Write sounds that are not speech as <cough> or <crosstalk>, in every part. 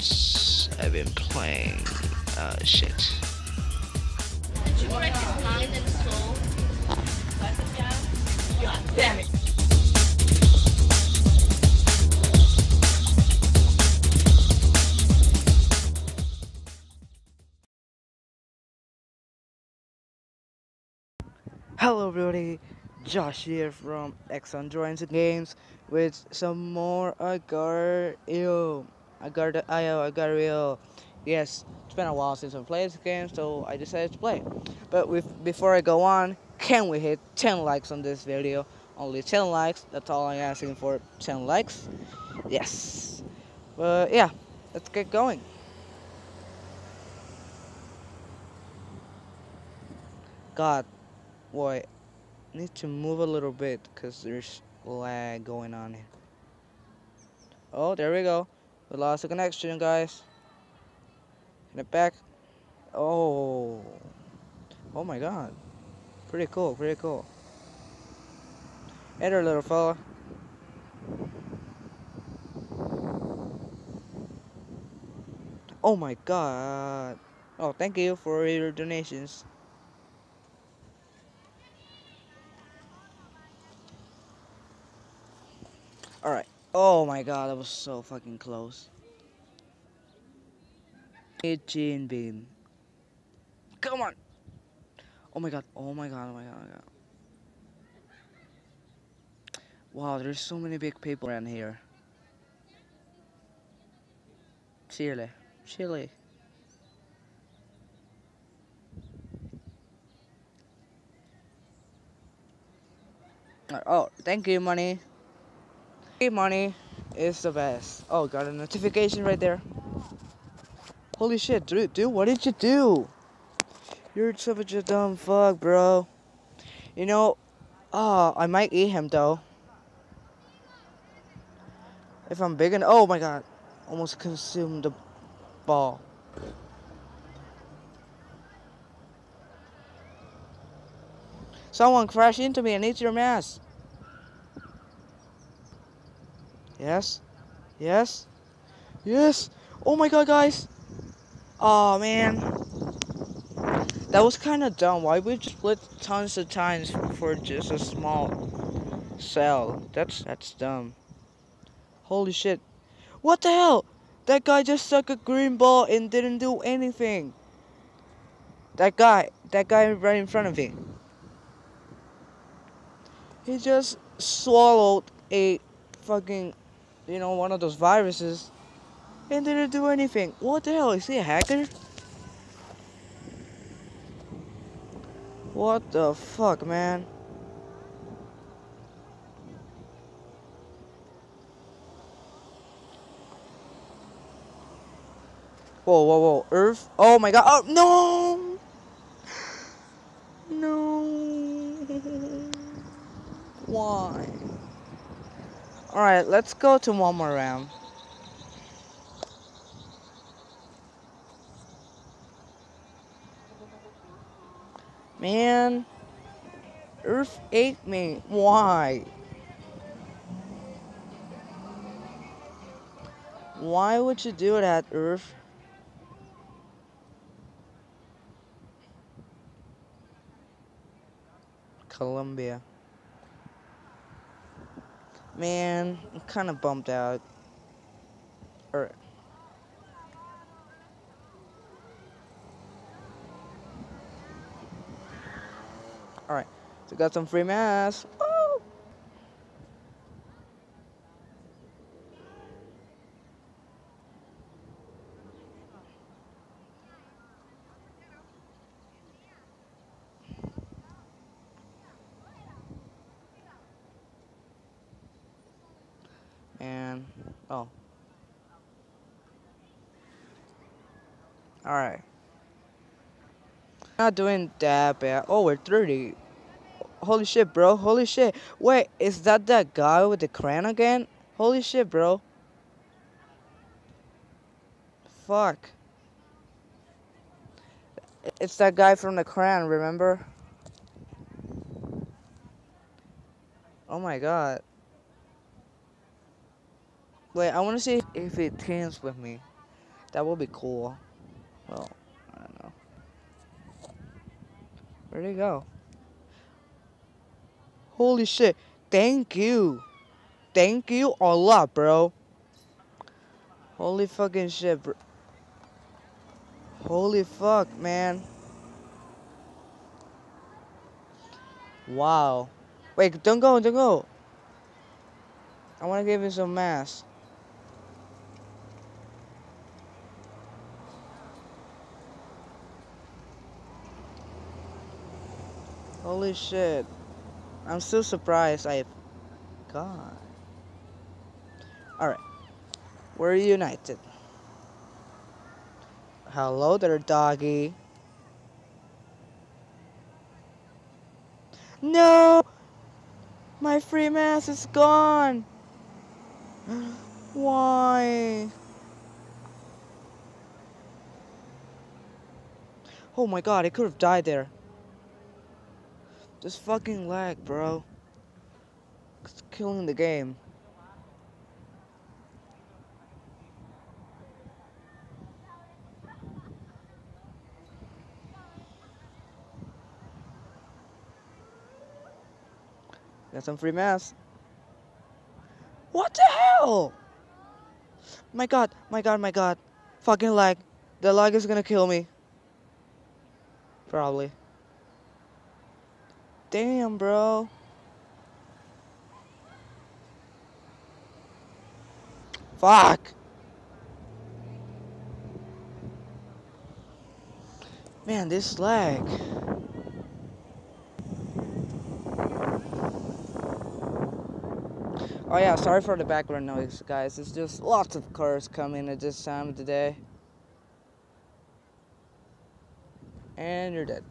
games I've been playing. Uh, shit. Did you break his mind and soul? God damn it! Hello everybody, Josh here from Exon Drawings and Games with some more Agar.io. Agar Io Uh, Agar.io. Yes, it's been a while since I played this game, so I decided to play. But with before I go on, can we hit 10 likes on this video? Only 10 likes, that's all I'm asking for, 10 likes. Yes. But yeah, let's get going. God, Boy, need to move a little bit because there's lag going on here. Oh, there we go. We lost the connection, guys. Get it back. Oh. Oh my god. Pretty cool, pretty cool. Hey there, little fella. Oh my god. Oh, thank you for your donations. Alright. Oh my god, that was so fucking close. Gene beam. Come on! Oh my god, oh my god, oh my god, oh my god. Wow, there's so many big people around here. Chile. Chile. Oh, thank you, money. Money is the best. Oh, got a notification right there. Holy shit, dude, dude, what did you do? You're such a dumb fuck, bro. You know, oh, I might eat him though. If I'm big enough. Oh my god. Almost consumed the ball. Someone crashed into me and eat your mask. Yes. Yes. Yes. Oh my god, guys. Oh man. That was kind of dumb. Why we you split tons of times for just a small cell? That's that's dumb. Holy shit. What the hell? That guy just stuck a green ball and didn't do anything. That guy, that guy right in front of me. He just swallowed a fucking you know, one of those viruses and didn't do anything. What the hell? Is he a hacker? What the fuck, man? Whoa, whoa, whoa. Earth? Oh my god. Oh, no! <gasps> No. <laughs> Why? Alright, let's go to one more round. Man, Earth ate me. Why? Why would you do that, Earth? Colombia. Man, I'm kind of bummed out. Alright. Alright, so got some free mass. Oh. All right. Not doing that bad. Oh we're 30 holy shit bro. Holy shit. Wait is that that guy with the crane again? Holy shit bro. Fuck. It's that guy from the crane remember? Oh my god Wait, I want to see if it teams with me. That would be cool. Well, I don't know. Where'd he go? Holy shit. Thank you. Thank you a lot, bro. Holy fucking shit, bro. Holy fuck, man. Wow. Wait, don't go, don't go. I want to give you some mass. Holy shit. I'm still surprised I got. Alright. We're united. Hello there, doggy. No! My free mass is gone! <gasps> Why? Oh my god, I could have died there. Just fucking lag, bro. It's killing the game. Got some free mass. What the hell? My god, my god, my god. Fucking lag. The lag is gonna kill me. Probably. Damn, bro. Fuck. Man, this lag. Oh yeah, sorry for the background noise, guys. It's just lots of cars coming at this time of the day. And you're dead.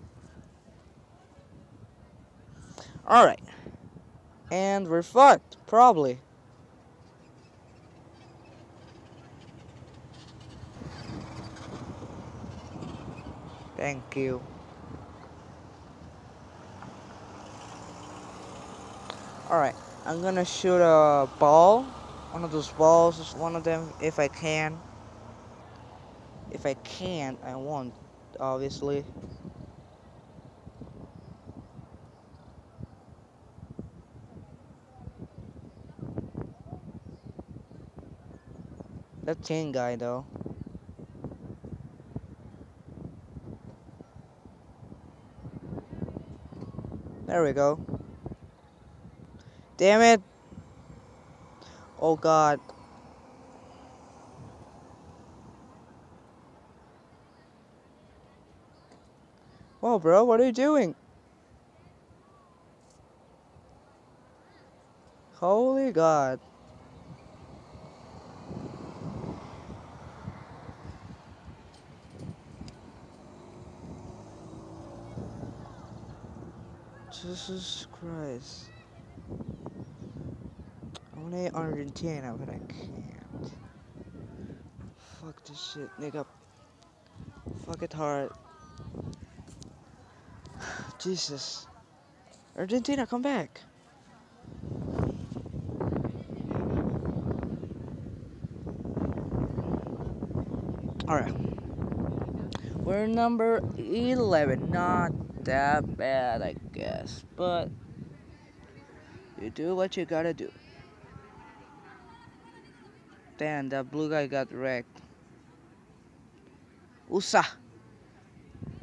Alright. And we're fucked, probably. Thank you. Alright, I'm gonna shoot a ball. One of those balls, is one of them, if I can. If I can't, I won't, obviously. That chain guy, though. There we go. Damn it. Oh god. Whoa, bro, what are you doing? Holy god. Jesus Christ. I wanna hit Argentina, but I can't. Fuck this shit, nigga. Fuck it hard. <sighs> Jesus. Argentina, come back. Alright. We're number 11. Not that bad, I guess. But you do what you gotta do. Damn, that blue guy got wrecked. USA!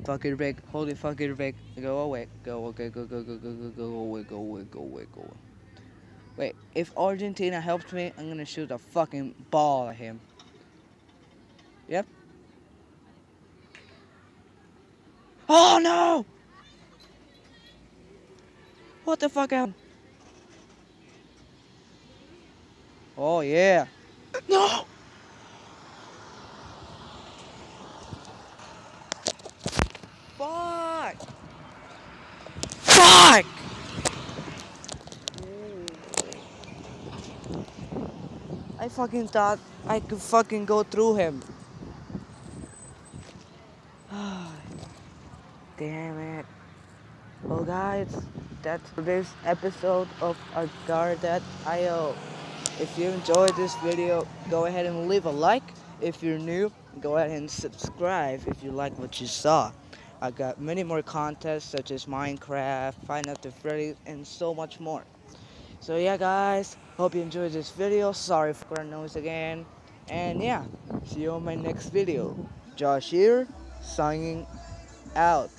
Fucking wreck. Holy fucking wreck. Go away. Go, okay, go, go, go, go, go, go away, go away, go away, go away. Wait, if Argentina helps me, I'm gonna shoot a fucking ball at him. Yep. Oh no! What the fuck happened? Oh yeah. No! Fuck! Fuck! I fucking thought I could fucking go through him. Damn it. Well guys, that's this episode of Agar.io. If you enjoyed this video, go ahead and leave a like. If you're new, go ahead and subscribe if you like what you saw. I got many more contests such as Minecraft, Five Nights at Freddy, and so much more. So yeah guys, hope you enjoyed this video. Sorry for noise again. And yeah, see you on my next video. Josh here, signing out.